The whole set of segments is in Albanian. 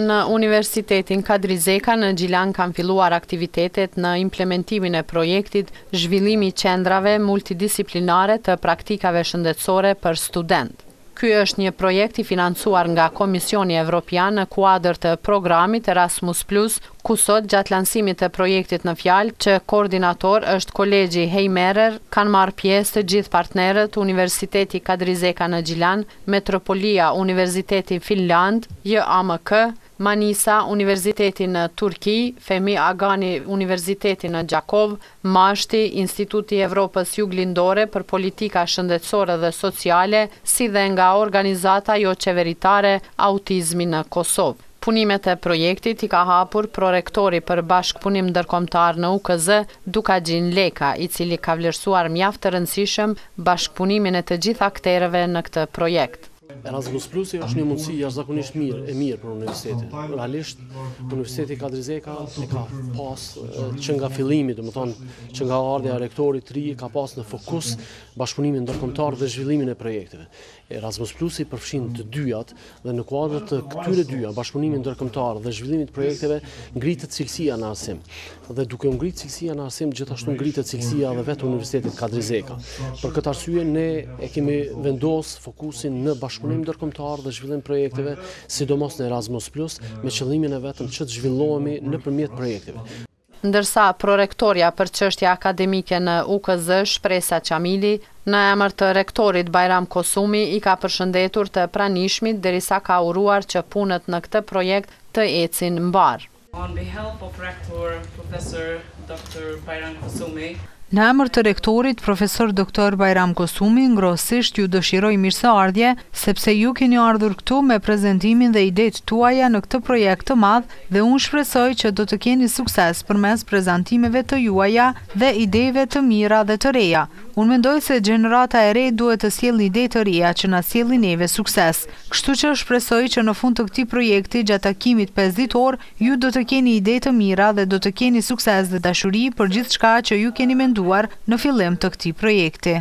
Në Universitetin Kadri Zeka në Gjilan kanë filluar aktivitetet në implementimin e projektit Zhvillimi i Qendrave Multidisiplinare të Praktikave Shëndetësore për Studentë. Ky është një projekt i financuar nga Komisioni Evropian në kuadër të programit Erasmus Plus, ku sot gjatë lansimit të projektit në fjalë, që koordinator është Kolegji Heimerer, kanë marrë pjesë të gjithë partnerët Universiteti Kadri Zeka në Gjilan, Metropolia Universiteti Finland, JAMK, Manisa Universiteti në Turqi, Fehmi Agani Universiteti në Gjakovë, Mashti, Instituti i Evropës Juglindore për Politika Shëndetësore dhe Sociale, si dhe nga organizata joqeveritare Autizmi në Kosovë. Punimet e projektit i ka hapur prorektori për bashkëpunim ndërkombëtar në UKZ, Dukagjin Leka, i cili ka vlerësuar mjaft të rëndësishëm bashkëpunimin e të gjithë akterëve në këtë projekt. Erasmus Plus-i është një mundësi jashtëzakonisht mirë e mirë për universitetin. Realisht, Universiteti Kadri Zeka e ka pas që nga fillimi, domethënë që nga ardhja e rektorit të ri, ka pas në fokus bashkëpunimin ndërkombëtar dhe zhvillimin e projekteve. Erasmus Plus-i përfshin të dyjat dhe në kuadër të këtyre dyja, bashkëpunimit ndërkombëtar dhe zhvillimit të projekteve, ngritet cilësia në arsim. Dhe duke u ngritë cilësia në arsim, gjithashtu ngritet cilësia dhe vetë e Universitetit Kadri Zeka. Për këtë arsye ne e kemi vendos fokusin në bashkëpunim ndërkombëtar dhe zhvillim projekteve, sidomos në Erasmus Plus, me qëllimin e vetëm që të zhvillohemi nëpërmjet projekteve. Ndërsa prorektorja për çështje akademike në UKZ, Shpresa Qamili, në emër të rektorit Bajram Kosumi i ka përshëndetur të pranishmit derisa ka uruar që punët në këtë projekt të ecin mbarë. Në emër të rektorit, profesor doktor Bajram Kosumi, ngrohësisht ju dëshiroj mirëseardhje, sepse ju keni ardhur këtu me prezentimin dhe idetë tuaja në këtë projekt të madh dhe unë shpresoj që do të keni sukses përmes prezantimeve të juaja dhe ideve të mira dhe të reja. Unë mendoj se gjenerata e re duhet të sjellë ide të reja që na sjellin neve sukses. Kështu që shpresoj që në fund të këtij projekti gjatë takimit pesë ditor ju do të keni ide të mira dhe do të keni sukses dhe dashuri për gjithçka që ju keni menduar në fillim të këtij projekti.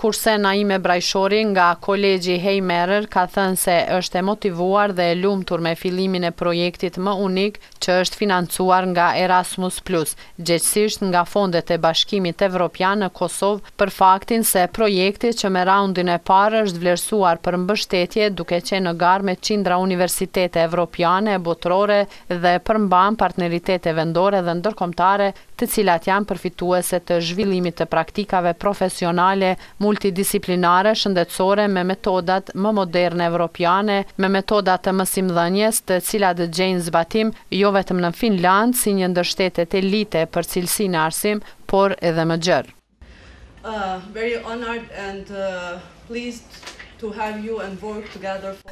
Kurse Naime Brajshori nga Kolegji Heimerer ka thënë se është e motivuar dhe e lumtur me fillimin e projektit më unik që është financuar nga Erasmus Plus, gjegjësisht nga fondet e Bashkimit Evropian në Kosovë për faktin se projekti që me raundin e parë është vlerësuar për mbështetje duke qenë në garë me qindra universitete evropiane e botërore dhe përmban partneritete vendore dhe ndërkombëtare të cilat janë përfituese të zhvillimit të praktikave profesionale multidisiplinare shëndetësore me metodat më moderne evropiane, me metoda të mësimdhënies, të cilat gjejnë zbatim jo vetëm në Finlandë si një ndër shtetet elite për cilësi në arsim, por edhe më gjerë.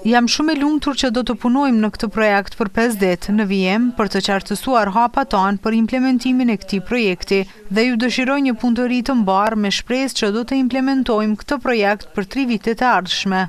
Jam shumë e lumtur që do të punojmë në këtë projekt për pesë ditë në vijim për të qartësuar hapat tanë për implementimin e këtij projekti dhe ju dëshiroj një punëtori të mbarë me shpresë që do të implementojmë këtë projekt për tri vitet e ardhshme.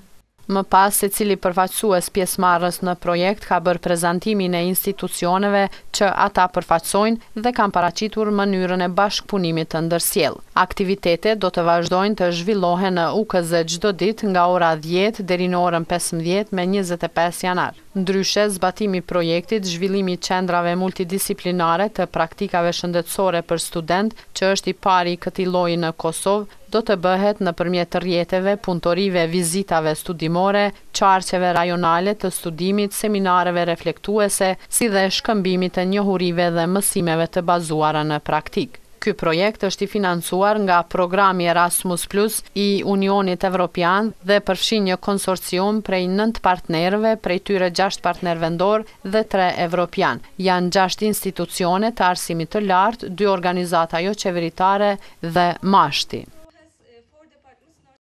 Më pas secili përfaqësues pjesëmarrës në projekt ka bërë prezantimin e institucioneve që ata përfaqësojnë dhe kanë paraqitur mënyrën e bashkëpunimit të ndërsjellë. Aktivitetet do të vazhdojnë të zhvillohen në UKZ çdo ditë nga ora dhjetë deri në orën pesëmbëdhjetë me njëzet e pesë janar. Ndryshe, zbatimi i projektit Zhvillimi i Qendrave Multidisiplinare të Praktikave Shëndetësore për Studentë, që është i pari i këtij lloji në Kosovë, do të bëhet nëpërmjet të rrjeteve, punëtorive, vizitave studimore, qarqeve rajonale të studimit, seminareve reflektuese, si dhe shkëmbimit të njohurive dhe mësimeve të bazuara në praktikë. Ky projekt është i financuar nga Programi Erasmus Plus i Unionit Evropian dhe përfshin një konsorcium prej nëntë partnerëve, prej tyre gjashtë partnerë vendorë dhe tre evropianë. Janë gjashtë institucione të arsimit të lartë, dy organizata joqeveritare dhe MASHT-i.